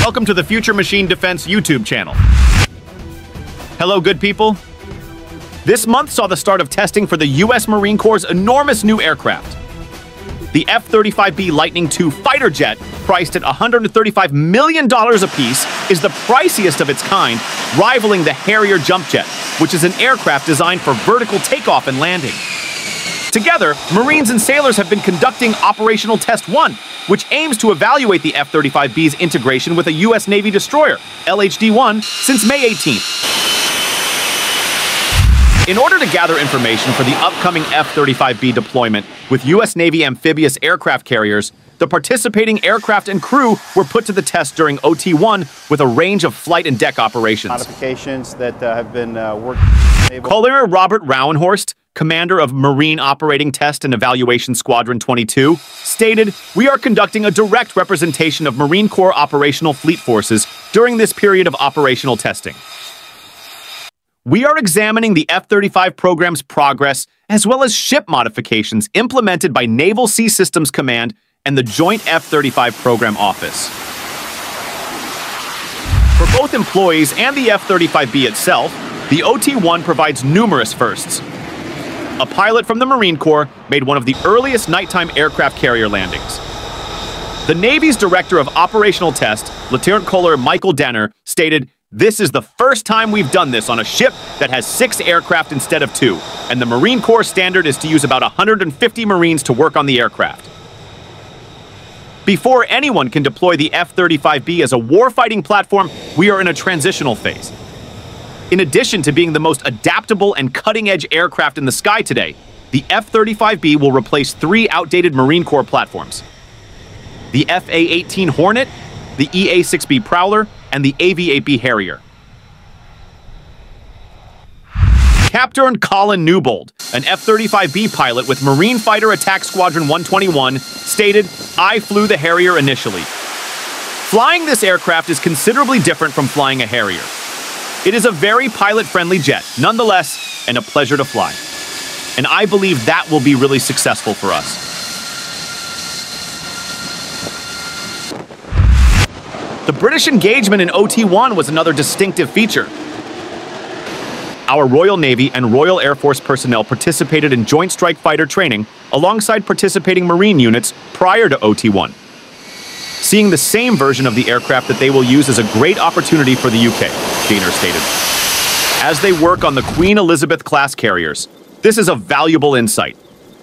Welcome to the Future Machine Defense YouTube channel. Hello, good people. This month saw the start of testing for the U.S. Marine Corps' enormous new aircraft. The F-35B Lightning II fighter jet, priced at $135 million apiece, is the priciest of its kind, rivaling the Harrier jump jet, which is an aircraft designed for vertical takeoff and landing. Together, Marines and sailors have been conducting Operational Test 1, which aims to evaluate the F-35B's integration with a U.S. Navy destroyer, LHD-1, since May 18th. In order to gather information for the upcoming F-35B deployment with U.S. Navy amphibious aircraft carriers, the participating aircraft and crew were put to the test during OT-1 with a range of flight and deck operations. Modifications that uh, have been uh, worked. Colonel Robert Rauenhorst, commander of Marine Operating Test and Evaluation Squadron 22, stated, We are conducting a direct representation of Marine Corps operational fleet forces during this period of operational testing. We are examining the F-35 program's progress as well as ship modifications implemented by Naval Sea Systems Command and the Joint F-35 Program Office. For both employees and the F-35B itself, the OT-1 provides numerous firsts. A pilot from the Marine Corps made one of the earliest nighttime aircraft carrier landings. The Navy's Director of Operational Test, Lieutenant Colonel Michael Denner, stated, This is the first time we've done this on a ship that has six aircraft instead of two, and the Marine Corps standard is to use about 150 Marines to work on the aircraft. Before anyone can deploy the F-35B as a warfighting platform, we are in a transitional phase. In addition to being the most adaptable and cutting-edge aircraft in the sky today, the F-35B will replace three outdated Marine Corps platforms. The FA-18 Hornet, the EA-6B Prowler, and the AV-8B Harrier. Captain Colin Newbold, an F-35B pilot with Marine Fighter Attack Squadron 121, stated, I flew the Harrier initially. Flying this aircraft is considerably different from flying a Harrier. It is a very pilot-friendly jet, nonetheless, and a pleasure to fly. And I believe that will be really successful for us. British engagement in OT-1 was another distinctive feature. Our Royal Navy and Royal Air Force personnel participated in Joint Strike Fighter training alongside participating Marine units prior to OT-1. Seeing the same version of the aircraft that they will use is a great opportunity for the UK, Gaynor stated. As they work on the Queen Elizabeth class carriers, this is a valuable insight.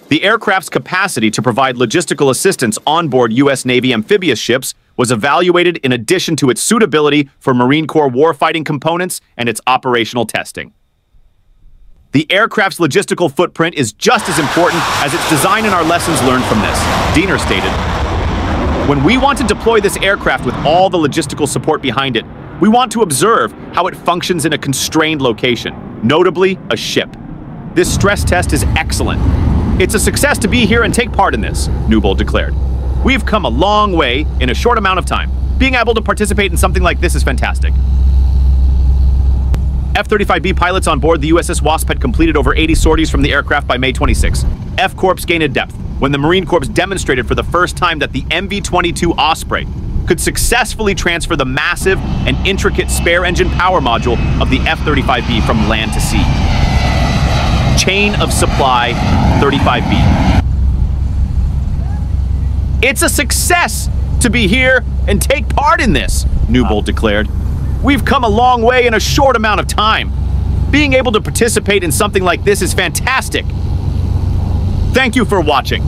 The aircraft's capacity to provide logistical assistance onboard U.S. Navy amphibious ships was evaluated in addition to its suitability for Marine Corps warfighting components and its operational testing. The aircraft's logistical footprint is just as important as its design and our lessons learned from this, Diener stated. When we want to deploy this aircraft with all the logistical support behind it, we want to observe how it functions in a constrained location, notably a ship. This stress test is excellent. It's a success to be here and take part in this, Newbold declared. We've come a long way in a short amount of time. Being able to participate in something like this is fantastic. F-35B pilots on board the USS Wasp had completed over 80 sorties from the aircraft by May 26. F-Corps gained a depth when the Marine Corps demonstrated for the first time that the MV-22 Osprey could successfully transfer the massive and intricate spare engine power module of the F-35B from land to sea. Chain of Supply 35B. It's a success to be here and take part in this, Newbold declared. We've come a long way in a short amount of time. Being able to participate in something like this is fantastic. Thank you for watching.